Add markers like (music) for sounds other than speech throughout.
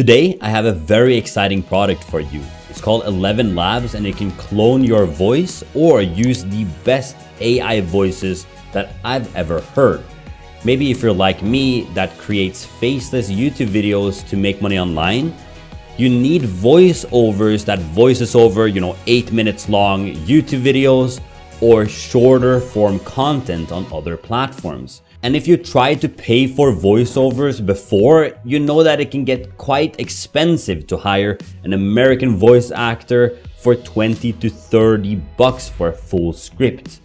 Today, I have a very exciting product for you. It's called 11 Labs and it can clone your voice or use the best AI voices that I've ever heard. Maybe if you're like me that creates faceless YouTube videos to make money online, you need voiceovers that voices over, you know, 8 minutes long YouTube videos or shorter form content on other platforms. And if you try to pay for voiceovers before, you know that it can get quite expensive to hire an American voice actor for 20 to 30 bucks for a full script.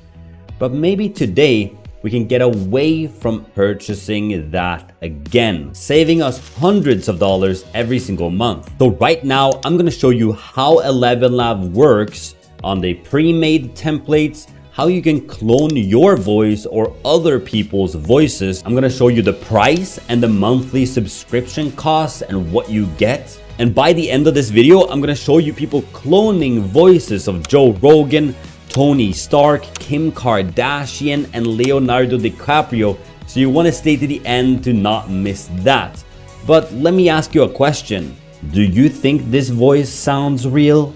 But maybe today we can get away from purchasing that again, saving us hundreds of dollars every single month. So right now, I'm gonna show you how 11 Lab works on the pre-made templates how you can clone your voice or other people's voices. I'm gonna show you the price and the monthly subscription costs and what you get. And by the end of this video, I'm gonna show you people cloning voices of Joe Rogan, Tony Stark, Kim Kardashian, and Leonardo DiCaprio. So you wanna stay to the end to not miss that. But let me ask you a question. Do you think this voice sounds real?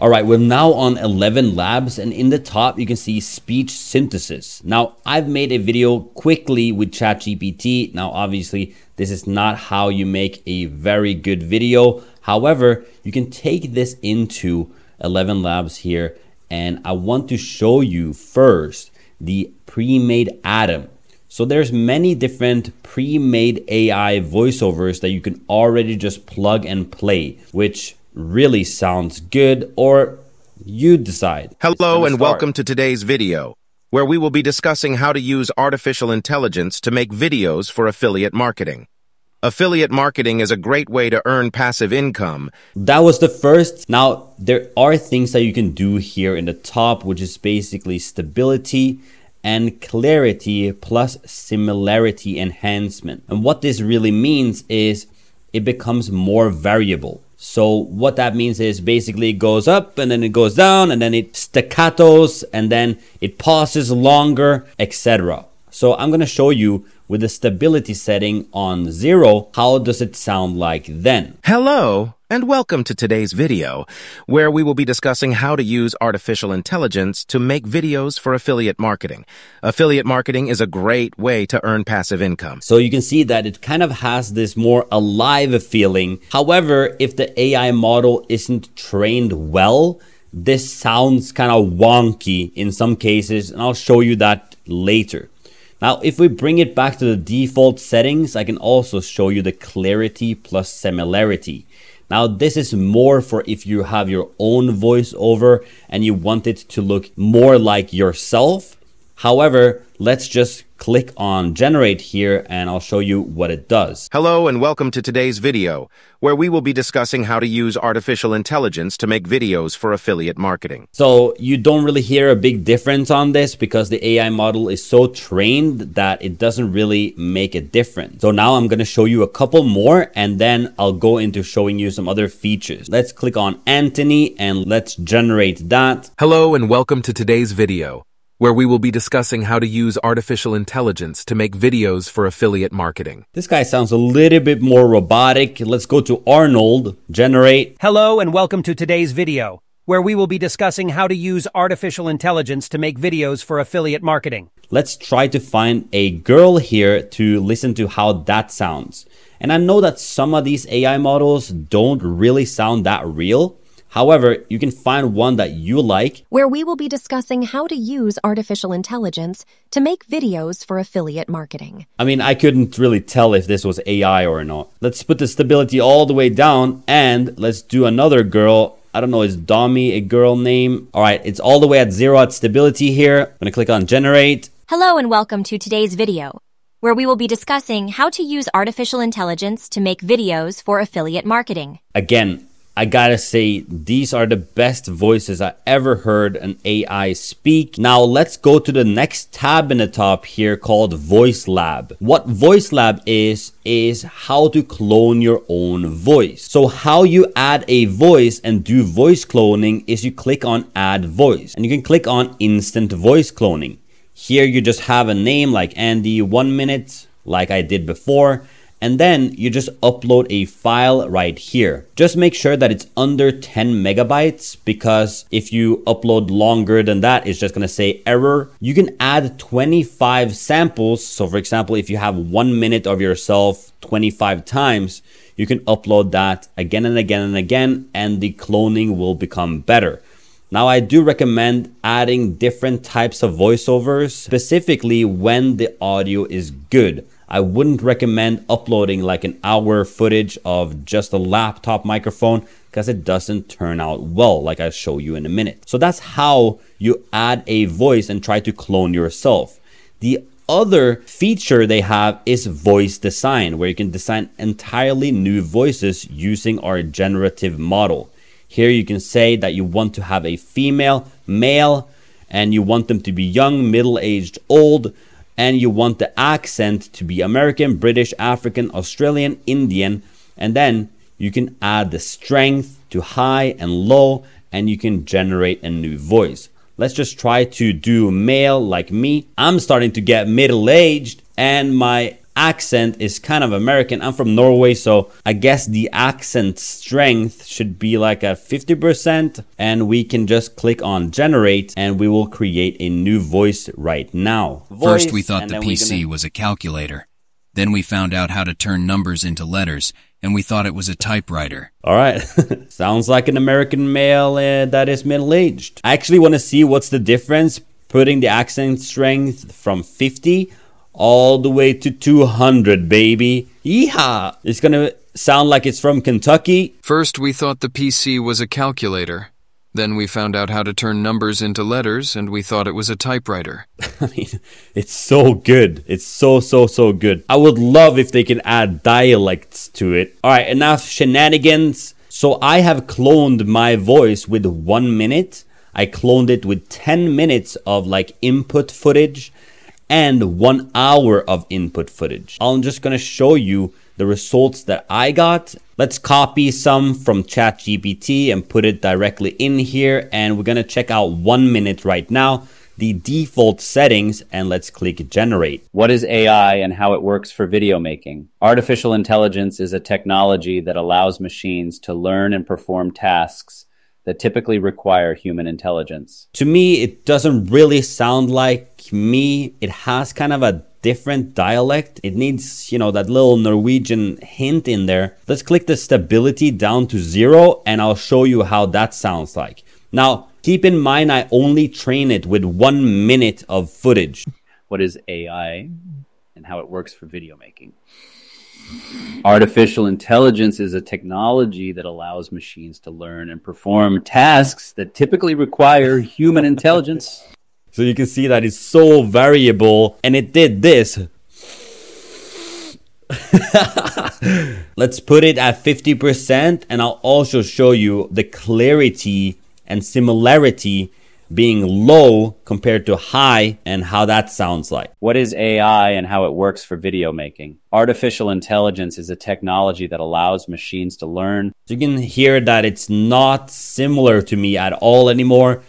All right, we're now on 11 labs and in the top you can see speech synthesis. Now I've made a video quickly with ChatGPT. Now obviously this is not how you make a very good video. However, you can take this into 11 labs here and I want to show you first the pre-made Adam. So there's many different pre-made AI voiceovers that you can already just plug and play, which really sounds good or you decide. Hello and welcome to today's video, where we will be discussing how to use artificial intelligence to make videos for affiliate marketing. Affiliate marketing is a great way to earn passive income. That was the first. Now, there are things that you can do here in the top, which is basically stability and clarity plus similarity enhancement. And what this really means is it becomes more variable. So what that means is basically it goes up and then it goes down and then it staccatos and then it pauses longer, etc. So I'm going to show you with the stability setting on zero, how does it sound like then? Hello and welcome to today's video, where we will be discussing how to use artificial intelligence to make videos for affiliate marketing. Affiliate marketing is a great way to earn passive income. So you can see that it kind of has this more alive feeling. However, if the AI model isn't trained well, this sounds kind of wonky in some cases, and I'll show you that later. Now, if we bring it back to the default settings, I can also show you the clarity plus similarity. Now this is more for if you have your own voiceover and you want it to look more like yourself. However, let's just click on generate here and I'll show you what it does. Hello and welcome to today's video, where we will be discussing how to use artificial intelligence to make videos for affiliate marketing. So you don't really hear a big difference on this because the AI model is so trained that it doesn't really make a difference. So now I'm going to show you a couple more and then I'll go into showing you some other features. Let's click on Anthony and let's generate that. Hello and welcome to today's video where we will be discussing how to use artificial intelligence to make videos for affiliate marketing. This guy sounds a little bit more robotic. Let's go to Arnold, generate. Hello and welcome to today's video, where we will be discussing how to use artificial intelligence to make videos for affiliate marketing. Let's try to find a girl here to listen to how that sounds. And I know that some of these AI models don't really sound that real, However, you can find one that you like. Where we will be discussing how to use artificial intelligence to make videos for affiliate marketing. I mean, I couldn't really tell if this was AI or not. Let's put the stability all the way down and let's do another girl. I don't know, is Domi a girl name? All right, it's all the way at zero at stability here. I'm gonna click on generate. Hello and welcome to today's video, where we will be discussing how to use artificial intelligence to make videos for affiliate marketing. Again, I gotta say, these are the best voices I ever heard an AI speak. Now let's go to the next tab in the top here called Voice Lab. What Voice Lab is, is how to clone your own voice. So how you add a voice and do voice cloning is you click on add voice and you can click on instant voice cloning. Here you just have a name like Andy one minute like I did before and then you just upload a file right here. Just make sure that it's under 10 megabytes because if you upload longer than that, it's just gonna say error. You can add 25 samples. So for example, if you have one minute of yourself 25 times, you can upload that again and again and again, and the cloning will become better. Now, I do recommend adding different types of voiceovers, specifically when the audio is good. I wouldn't recommend uploading like an hour footage of just a laptop microphone because it doesn't turn out well, like I'll show you in a minute. So that's how you add a voice and try to clone yourself. The other feature they have is voice design, where you can design entirely new voices using our generative model. Here you can say that you want to have a female, male, and you want them to be young, middle aged, old, and you want the accent to be American, British, African, Australian, Indian, and then you can add the strength to high and low, and you can generate a new voice. Let's just try to do male like me. I'm starting to get middle aged, and my accent is kind of American. I'm from Norway, so I guess the accent strength should be like a 50%. And we can just click on generate and we will create a new voice right now. First, we thought the PC was a calculator. Then we found out how to turn numbers into letters, and we thought it was a typewriter. All right. (laughs) Sounds like an American male uh, that is middle aged. I actually want to see what's the difference putting the accent strength from 50 all the way to 200, baby. Yeehaw! It's going to sound like it's from Kentucky. First, we thought the PC was a calculator. Then we found out how to turn numbers into letters, and we thought it was a typewriter. (laughs) I mean, it's so good. It's so, so, so good. I would love if they can add dialects to it. All right, enough shenanigans. So I have cloned my voice with one minute. I cloned it with 10 minutes of like input footage and one hour of input footage. I'm just gonna show you the results that I got. Let's copy some from ChatGPT and put it directly in here. And we're gonna check out one minute right now, the default settings, and let's click generate. What is AI and how it works for video making? Artificial intelligence is a technology that allows machines to learn and perform tasks that typically require human intelligence. To me, it doesn't really sound like me. It has kind of a different dialect. It needs, you know, that little Norwegian hint in there. Let's click the stability down to zero and I'll show you how that sounds like. Now, keep in mind, I only train it with one minute of footage. What is AI and how it works for video making? Artificial intelligence is a technology that allows machines to learn and perform tasks that typically require human intelligence. So you can see that it's so variable and it did this. (laughs) Let's put it at 50% and I'll also show you the clarity and similarity being low compared to high and how that sounds like. What is AI and how it works for video making? Artificial intelligence is a technology that allows machines to learn. So you can hear that it's not similar to me at all anymore.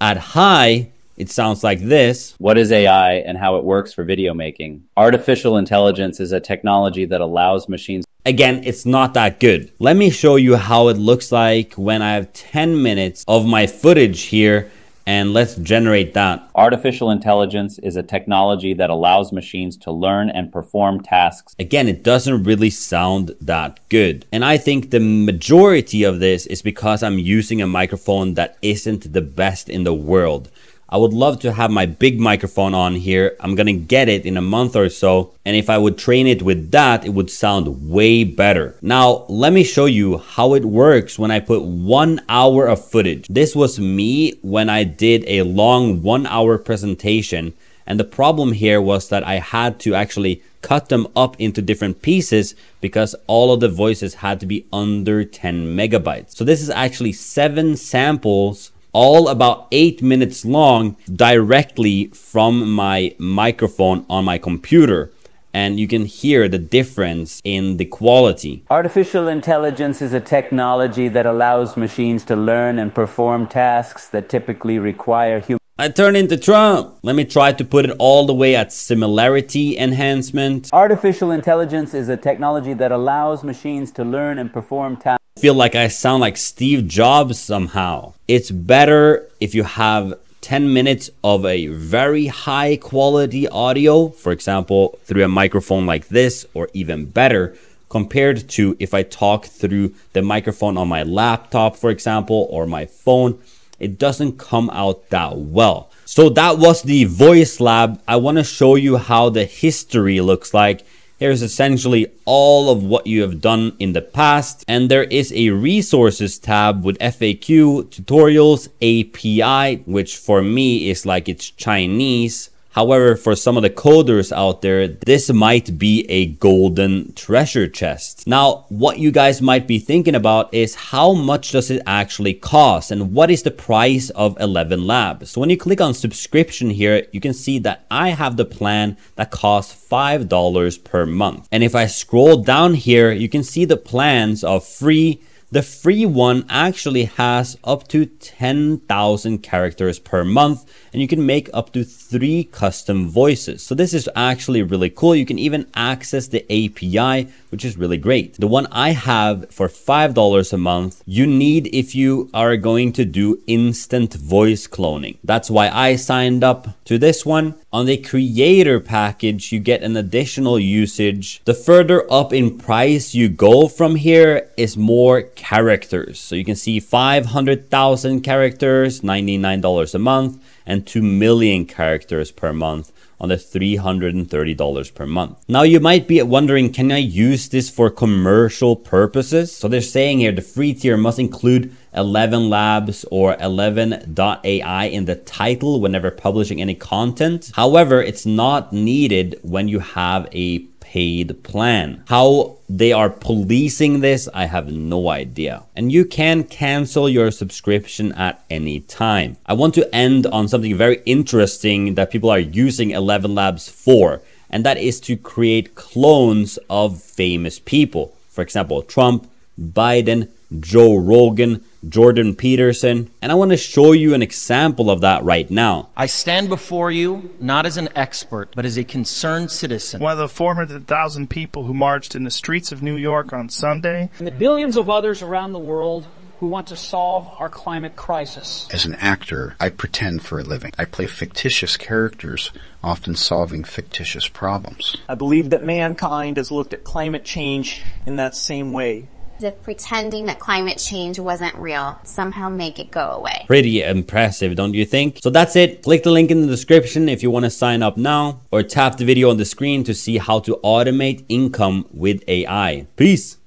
At high, it sounds like this. What is AI and how it works for video making? Artificial intelligence is a technology that allows machines Again, it's not that good. Let me show you how it looks like when I have 10 minutes of my footage here and let's generate that. Artificial intelligence is a technology that allows machines to learn and perform tasks. Again, it doesn't really sound that good. And I think the majority of this is because I'm using a microphone that isn't the best in the world. I would love to have my big microphone on here. I'm gonna get it in a month or so. And if I would train it with that, it would sound way better. Now, let me show you how it works when I put one hour of footage. This was me when I did a long one hour presentation. And the problem here was that I had to actually cut them up into different pieces because all of the voices had to be under 10 megabytes. So this is actually seven samples all about eight minutes long directly from my microphone on my computer. And you can hear the difference in the quality. Artificial intelligence is a technology that allows machines to learn and perform tasks that typically require human I turn into Trump. Let me try to put it all the way at similarity enhancement. Artificial intelligence is a technology that allows machines to learn and perform tasks. Feel like I sound like Steve Jobs somehow. It's better if you have 10 minutes of a very high quality audio, for example, through a microphone like this, or even better, compared to if I talk through the microphone on my laptop, for example, or my phone. It doesn't come out that well. So that was the voice lab. I want to show you how the history looks like Here's essentially all of what you have done in the past. And there is a resources tab with FAQ, tutorials, API, which for me is like it's Chinese. However, for some of the coders out there, this might be a golden treasure chest. Now, what you guys might be thinking about is how much does it actually cost and what is the price of 11 Labs? So when you click on subscription here, you can see that I have the plan that costs $5 per month. And if I scroll down here, you can see the plans of free, the free one actually has up to 10,000 characters per month and you can make up to three custom voices. So this is actually really cool. You can even access the API, which is really great. The one I have for $5 a month, you need if you are going to do instant voice cloning. That's why I signed up to this one. On the creator package, you get an additional usage. The further up in price you go from here is more characters. So you can see 500,000 characters, $99 a month, and 2 million characters per month on the $330 per month. Now you might be wondering, can I use this for commercial purposes? So they're saying here the free tier must include 11 labs or 11.ai in the title whenever publishing any content. However, it's not needed when you have a paid plan. How they are policing this, I have no idea. And you can cancel your subscription at any time. I want to end on something very interesting that people are using 11 Labs for, and that is to create clones of famous people. For example, Trump, Biden, Joe Rogan, Jordan Peterson, and I want to show you an example of that right now. I stand before you not as an expert, but as a concerned citizen. One of the 400,000 people who marched in the streets of New York on Sunday. And the billions of others around the world who want to solve our climate crisis. As an actor, I pretend for a living. I play fictitious characters, often solving fictitious problems. I believe that mankind has looked at climate change in that same way if pretending that climate change wasn't real somehow make it go away. Pretty impressive, don't you think? So that's it. Click the link in the description if you want to sign up now or tap the video on the screen to see how to automate income with AI. Peace.